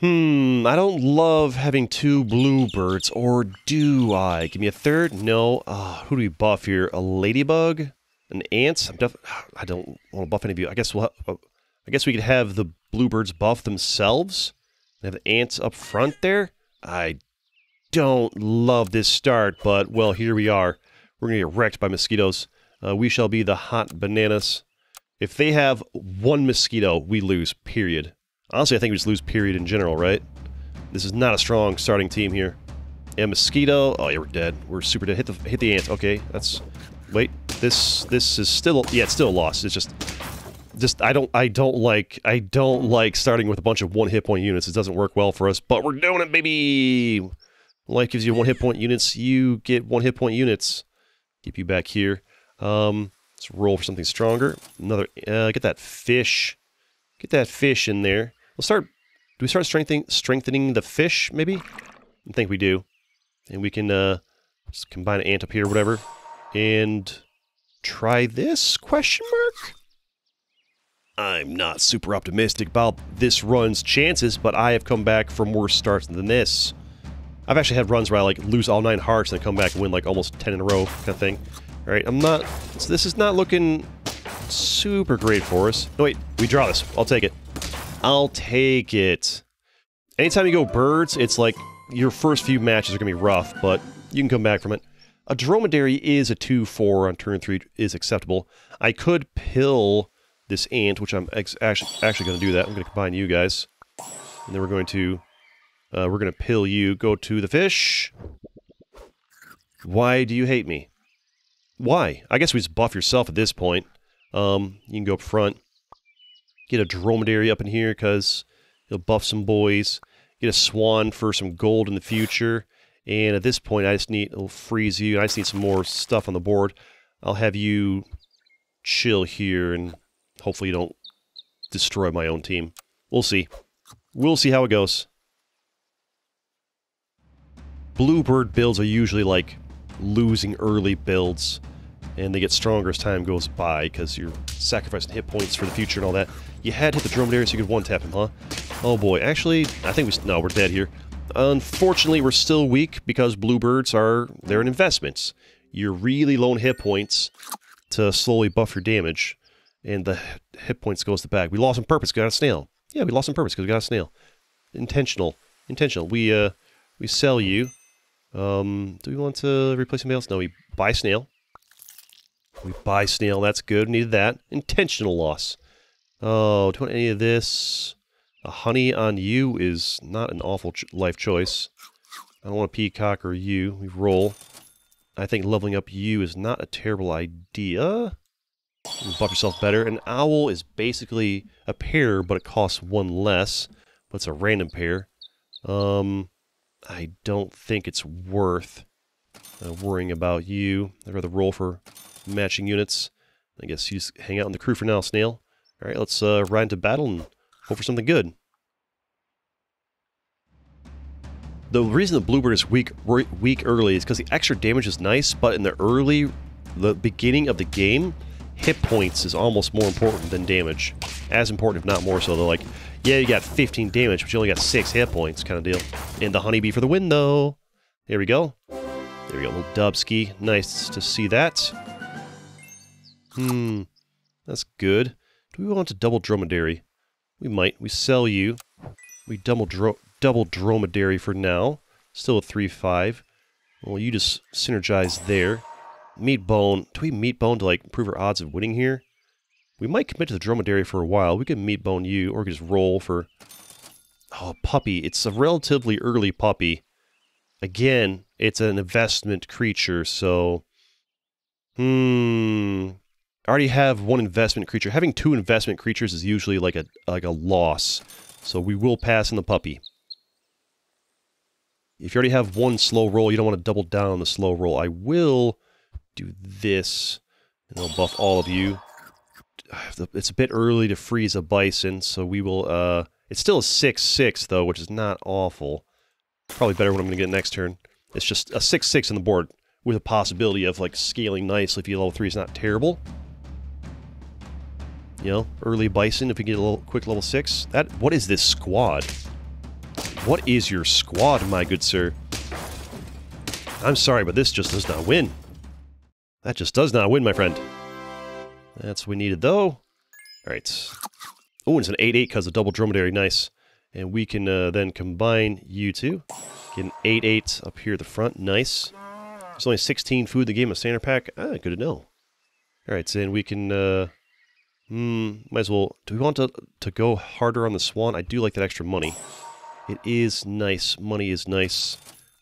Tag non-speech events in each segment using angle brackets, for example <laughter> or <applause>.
Hmm, I don't love having two bluebirds, or do I? Give me a third? No. Uh, who do we buff here? A ladybug? An ant? I'm def I don't want to buff any of you. I guess we'll uh, I guess we could have the bluebirds buff themselves. Have the ants up front there. I don't love this start, but well, here we are. We're gonna get wrecked by mosquitoes. Uh, we shall be the hot bananas. If they have one mosquito, we lose. Period. Honestly, I think we just lose period in general, right? This is not a strong starting team here. Yeah, mosquito. Oh, yeah, we're dead. We're super dead. Hit the hit the ant. Okay, that's. Wait, this this is still yeah, it's still a loss. It's just just I don't I don't like I don't like starting with a bunch of one hit point units. It doesn't work well for us. But we're doing it, baby. Life gives you one hit point units. You get one hit point units. Keep you back here. Um, let's roll for something stronger. Another. Uh, get that fish. Get that fish in there. We'll start. Do we start strengthening strengthening the fish? Maybe. I think we do. And we can uh, just combine an ant up here, whatever, and try this question mark. I'm not super optimistic about this run's chances, but I have come back from worse starts than this. I've actually had runs where I like lose all nine hearts and come back and win like almost 10 in a row kind of thing. All right, I'm not... So this is not looking super great for us. No, wait, we draw this. I'll take it. I'll take it. Anytime you go birds, it's like your first few matches are going to be rough, but you can come back from it. A dromedary is a 2-4 on turn 3 is acceptable. I could pill this ant, which I'm actually, actually going to do that. I'm going to combine you guys. And then we're going to... Uh, we're going to pill you. Go to the fish. Why do you hate me? Why? I guess we just buff yourself at this point. Um, you can go up front. Get a dromedary up in here because you'll buff some boys. Get a swan for some gold in the future. And at this point, I just need, it'll freeze you. I just need some more stuff on the board. I'll have you chill here and hopefully you don't destroy my own team. We'll see. We'll see how it goes. Bluebird builds are usually like losing early builds, and they get stronger as time goes by because you're sacrificing hit points for the future and all that. You had hit the dromedary so you could one-tap him, huh? Oh boy, actually, I think we... No, we're dead here. Unfortunately, we're still weak because bluebirds are... They're an investment. You're really low hit points to slowly buff your damage, and the hit points goes to the back. We lost on purpose, got a snail. Yeah, we lost on purpose because we got a snail. Intentional. Intentional. We, uh, we sell you. Um, do we want to replace somebody else? No, we buy snail. We buy snail, that's good. Needed that. Intentional loss. Oh, do you want any of this? A honey on you is not an awful ch life choice. I don't want a peacock or you. We roll. I think leveling up you is not a terrible idea. You buff yourself better. An owl is basically a pair, but it costs one less. But it's a random pair. Um, I don't think it's worth uh, worrying about you. I'd rather roll for matching units. I guess you just hang out in the crew for now, Snail. Alright, let's uh, ride into battle and hope for something good. The reason the Bluebird is weak weak early is because the extra damage is nice, but in the early, the beginning of the game, hit points is almost more important than damage. As important, if not more so. They're like, yeah, you got 15 damage, but you only got 6 hit points kind of deal. And the honeybee for the win, though. There we go. There we go, little Dubsky. Nice to see that. Hmm, that's good. Do we want to double dromedary? We might. We sell you. We double dro double dromedary for now. Still a 3-5. Well, you just synergize there. Meat bone. Do we meat bone to like improve our odds of winning here? We might commit to the dromedary for a while. We can meat bone you, or just roll for... Oh, puppy. It's a relatively early puppy. Again, it's an investment creature, so... Hmm... I already have one investment creature. Having two investment creatures is usually like a like a loss. So we will pass in the puppy. If you already have one slow roll, you don't want to double down on the slow roll. I will do this, and I'll buff all of you it's a bit early to freeze a bison, so we will, uh, it's still a 6-6, though, which is not awful. Probably better what I'm going to get next turn. It's just a 6-6 on the board, with a possibility of, like, scaling nicely if you level 3 is not terrible. You know, early bison if we get a little quick level 6. That, what is this squad? What is your squad, my good sir? I'm sorry, but this just does not win. That just does not win, my friend. That's what we needed, though. Alright. Oh, it's an 8-8 because of double dromedary. Nice. And we can uh, then combine you two. Get an 8-8 up here at the front. Nice. There's only 16 food in the game of standard pack. Ah, good to know. Alright, so then we can... Uh, hmm, might as well... Do we want to, to go harder on the Swan? I do like that extra money. It is nice. Money is nice.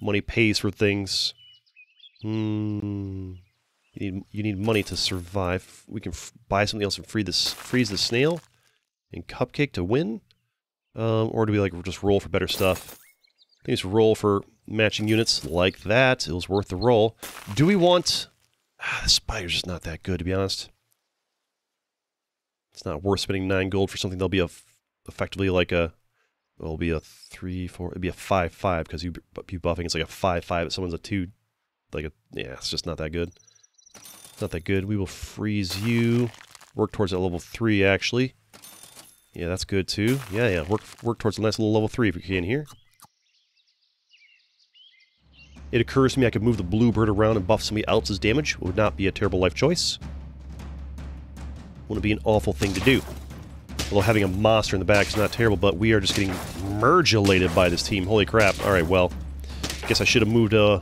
Money pays for things. Hmm... You need, you need money to survive. We can buy something else and free this, freeze the snail and cupcake to win. Um, or do we like just roll for better stuff? I think it's roll for matching units like that. It was worth the roll. Do we want... Ah, the spider's just not that good, to be honest. It's not worth spending 9 gold for something that'll be a, effectively like a... It'll be a 3, 4... It'll be a 5, 5, because you, you buffing it's like a 5, 5, someone's a 2... Like a... Yeah, it's just not that good. Not that good. We will freeze you. Work towards that level 3, actually. Yeah, that's good, too. Yeah, yeah. Work, work towards a nice little level 3 if you can here. It occurs to me I could move the bluebird around and buff somebody else's damage. It would not be a terrible life choice. Wouldn't be an awful thing to do. Although having a monster in the back is not terrible, but we are just getting mergulated by this team. Holy crap. Alright, well. I guess I should have moved, uh,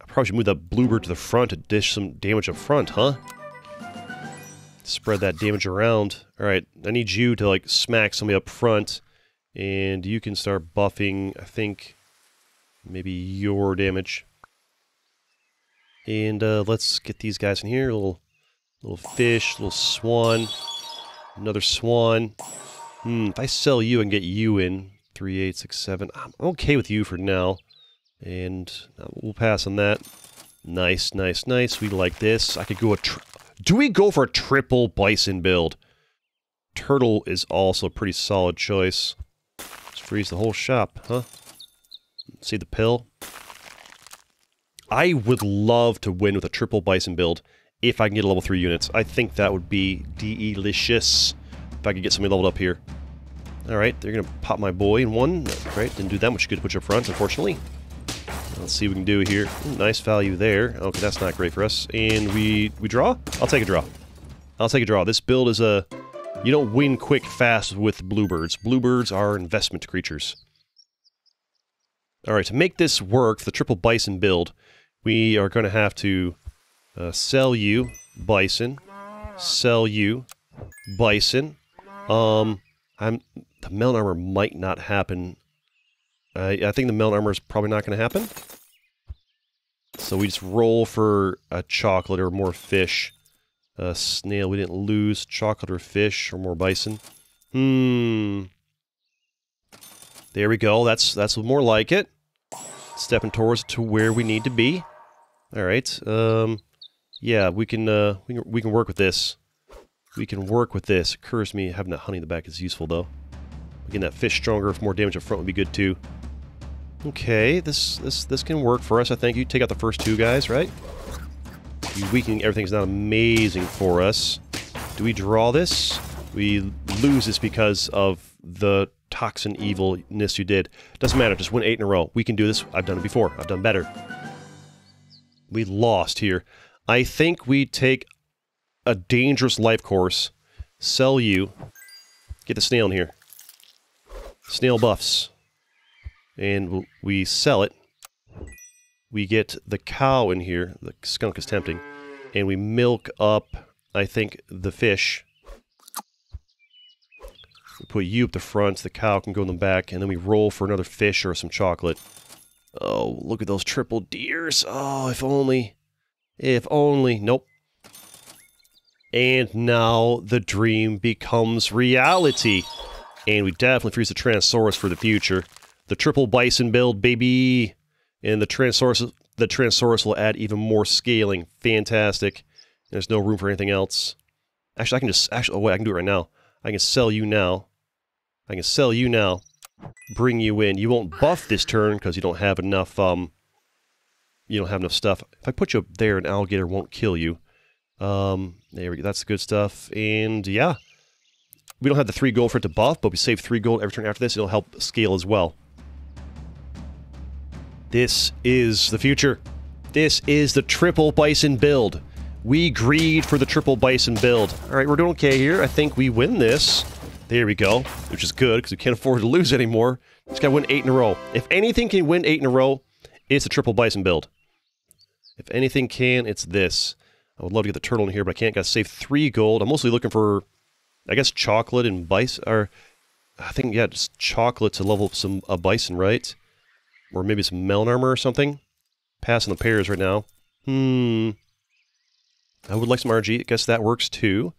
I Probably should move that bluebird to the front to dish some damage up front, huh? Spread that damage around. Alright, I need you to, like, smack somebody up front. And you can start buffing, I think, maybe your damage. And uh, let's get these guys in here. A little, little fish, little swan. Another swan. Hmm, if I sell you and get you in, three, eight, six, seven. I'm okay with you for now. And uh, we'll pass on that. Nice, nice, nice. We like this. I could go a... Do we go for a triple bison build? Turtle is also a pretty solid choice. Let's freeze the whole shop, huh? See the pill? I would love to win with a triple bison build if I can get a level 3 units. I think that would be delicious if I could get somebody leveled up here. Alright, they're going to pop my boy in one. Right, didn't do that much good to put up front, unfortunately. Let's see what we can do here. Ooh, nice value there. Okay, that's not great for us. And we we draw? I'll take a draw. I'll take a draw. This build is a... You don't win quick fast with bluebirds. Bluebirds are investment creatures. Alright, to make this work, the triple bison build, we are going to have to uh, sell you, bison, sell you, bison. Um, I'm the melon armor might not happen uh, I think the melon armor is probably not going to happen. So we just roll for a chocolate or more fish. Uh, snail, we didn't lose. Chocolate or fish or more bison. Hmm. There we go. That's that's more like it. Stepping towards to where we need to be. All right. Um. Yeah, we can uh we can we can work with this. We can work with this. Occurs me having that honey in the back is useful though. Getting that fish stronger for more damage up front would be good too. Okay, this this this can work for us, I think. You take out the first two guys, right? You weakening everything's not amazing for us. Do we draw this? We lose this because of the toxin evilness you did. Doesn't matter, just win eight in a row. We can do this. I've done it before. I've done better. We lost here. I think we take a dangerous life course, sell you, get the snail in here. Snail buffs and we sell it. We get the cow in here, the skunk is tempting, and we milk up, I think, the fish. We put you up the front, the cow can go in the back, and then we roll for another fish or some chocolate. Oh, look at those triple deers. Oh, if only. If only. Nope. And now the dream becomes reality. And we definitely freeze the Tyrannosaurus for the future the triple bison build, baby. And the Tyrannosaurus, the Tyrannosaurus will add even more scaling. Fantastic. There's no room for anything else. Actually, I can just, actually, oh wait, I can do it right now. I can sell you now. I can sell you now. Bring you in. You won't buff this turn because you don't have enough, um, you don't have enough stuff. If I put you up there, an alligator won't kill you. Um, there we go. That's the good stuff. And yeah, we don't have the three gold for it to buff, but we save three gold every turn after this. It'll help scale as well. This is the future. This is the triple bison build. We greed for the triple bison build. All right, we're doing okay here. I think we win this. There we go, which is good because we can't <laughs> afford to lose anymore. Got to win eight in a row. If anything can win eight in a row, it's a triple bison build. If anything can, it's this. I would love to get the turtle in here, but I can't. Got to save three gold. I'm mostly looking for, I guess, chocolate and bison. Or I think yeah, just chocolate to level up some a bison, right? Or maybe some melon armor or something. Passing the pairs right now. Hmm. I would like some RG. I guess that works too.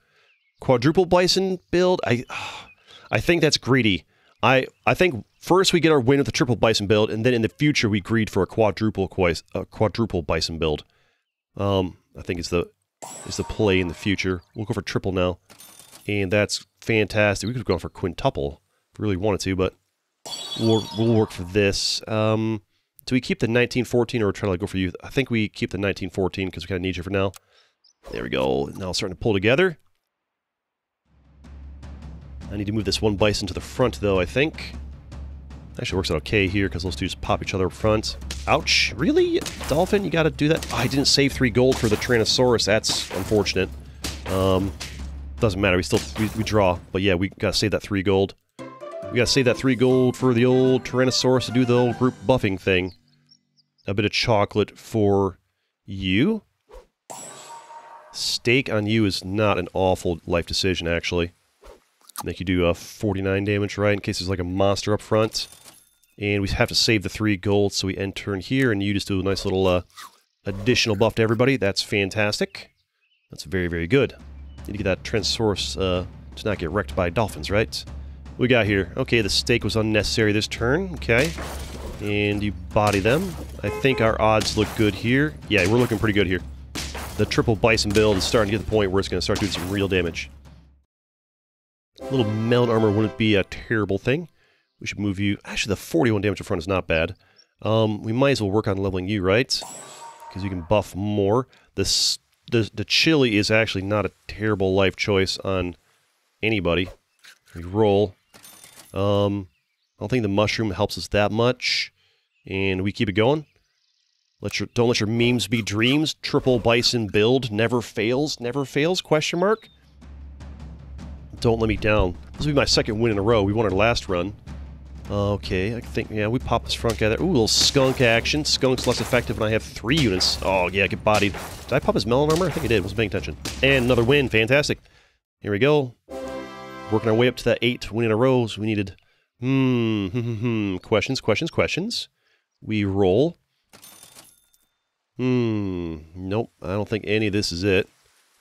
Quadruple bison build. I, <sighs> I think that's greedy. I I think first we get our win with the triple bison build, and then in the future we greed for a quadruple a quadruple bison build. Um, I think it's the is the play in the future. We'll go for triple now, and that's fantastic. We could have gone for quintuple if we really wanted to, but we'll we'll work for this. Um, do we keep the 1914 or try to go for you? I think we keep the 1914 because we kind of need you for now. There we go. Now starting to pull together. I need to move this one bison to the front, though, I think. Actually works out okay here, because those two just pop each other up front. Ouch! Really? Dolphin, you gotta do that? Oh, I didn't save three gold for the Tyrannosaurus. That's unfortunate. Um, doesn't matter. We still we, we draw. But yeah, we gotta save that three gold. We gotta save that three gold for the old Tyrannosaurus to do the old group buffing thing. A bit of chocolate for you. Steak on you is not an awful life decision, actually. Make you do a 49 damage, right, in case there's like a monster up front. And we have to save the three gold, so we end turn here, and you just do a nice little uh, additional buff to everybody. That's fantastic. That's very, very good. Need to get that Tyrannosaurus uh, to not get wrecked by dolphins, right? We got here. Okay, the stake was unnecessary this turn. Okay. And you body them. I think our odds look good here. Yeah, we're looking pretty good here. The triple bison build is starting to get to the point where it's going to start doing some real damage. A little melon armor wouldn't be a terrible thing. We should move you... Actually, the 41 damage in front is not bad. Um, we might as well work on leveling you, right? Because you can buff more. This, the, the chili is actually not a terrible life choice on anybody. We roll. Um, I don't think the mushroom helps us that much. And we keep it going. Let your don't let your memes be dreams. Triple bison build never fails, never fails? Question mark. Don't let me down. This will be my second win in a row. We won our last run. Okay, I think, yeah, we pop this front guy there. Ooh, a little skunk action. Skunk's less effective when I have three units. Oh, yeah, get bodied. Did I pop his melon armor? I think I did. Wasn't paying attention. And another win. Fantastic. Here we go. Working our way up to that eight win in a row. So we needed, hmm, hmm, hmm, hmm. questions, questions, questions. We roll. Hmm, nope. I don't think any of this is it.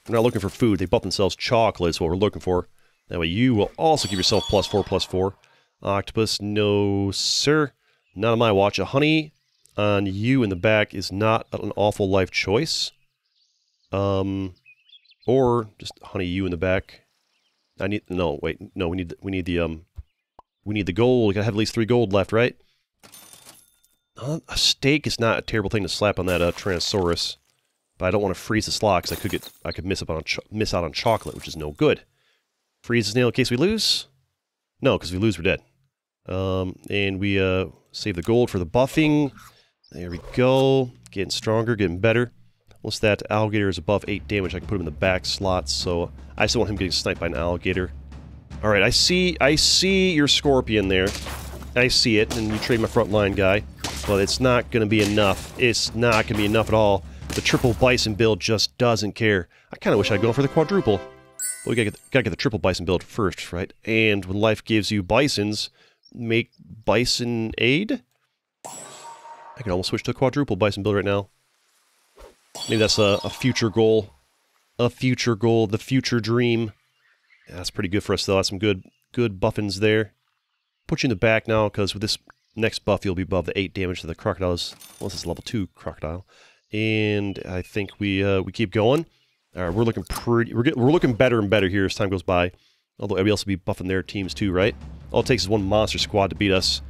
We're not looking for food. They bought themselves chocolate is what we're looking for. That way you will also give yourself plus four, plus four. Octopus, no sir. Not on my watch. A honey on you in the back is not an awful life choice. Um, or just honey you in the back. I need no wait no we need we need the um we need the gold. We gotta have at least three gold left, right? Uh, a steak is not a terrible thing to slap on that uh, Tyrannosaurus, but I don't want to freeze the slot because I could get I could miss up on miss out on chocolate, which is no good. Freeze the snail in case we lose. No, because we lose, we're dead. Um, and we uh, save the gold for the buffing. There we go. Getting stronger, getting better. Once that alligator is above 8 damage, I can put him in the back slots, so I still want him getting sniped by an alligator. Alright, I see I see your scorpion there. I see it, and you trade my front line guy. But it's not going to be enough. It's not going to be enough at all. The triple bison build just doesn't care. I kind of wish I'd gone for the quadruple. But we gotta get, gotta get the triple bison build first, right? And when life gives you bisons, make bison aid? I can almost switch to a quadruple bison build right now. Maybe that's a, a future goal. A future goal, the future dream. Yeah, that's pretty good for us, though. That's some good good buffins there. Put you in the back now, because with this next buff, you'll be above the 8 damage to the crocodiles. Well, this is level 2 crocodile. And I think we uh, we keep going. All right, we're looking pretty... We're, getting, we're looking better and better here as time goes by. Although everybody else will be buffing their teams too, right? All it takes is one monster squad to beat us.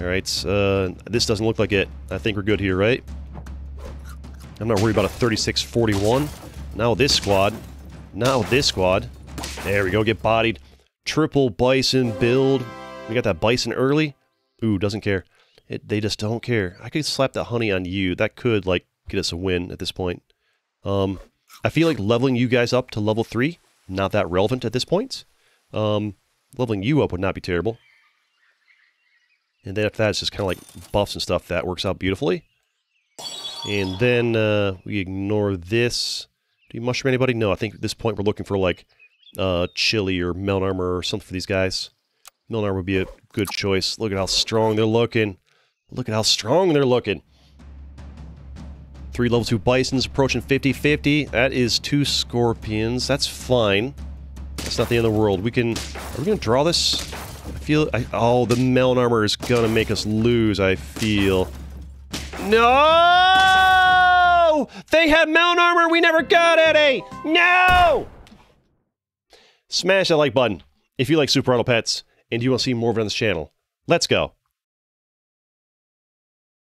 Alright, uh, this doesn't look like it. I think we're good here, right? I'm not worried about a 36-41. Now this squad. Now this squad. There we go, get bodied. Triple bison build. We got that bison early. Ooh, doesn't care. It, they just don't care. I could slap that honey on you. That could, like, get us a win at this point. Um, I feel like leveling you guys up to level 3, not that relevant at this point. Um, leveling you up would not be terrible. And then after that, it's just kind of like buffs and stuff. That works out beautifully. And then uh, we ignore this. Do you mushroom anybody? No, I think at this point we're looking for like uh, chili or melon armor or something for these guys. Melon armor would be a good choice. Look at how strong they're looking. Look at how strong they're looking. Three level 2 bisons approaching 50-50. That is two scorpions. That's fine. That's not the end of the world. We can... Are we going to draw this? I feel... I, oh, the Melon Armor is going to make us lose, I feel. No! They had Melon Armor! We never got any! Eh? No! Smash that like button if you like Super Auto Pets and you want to see more of it on this channel. Let's go.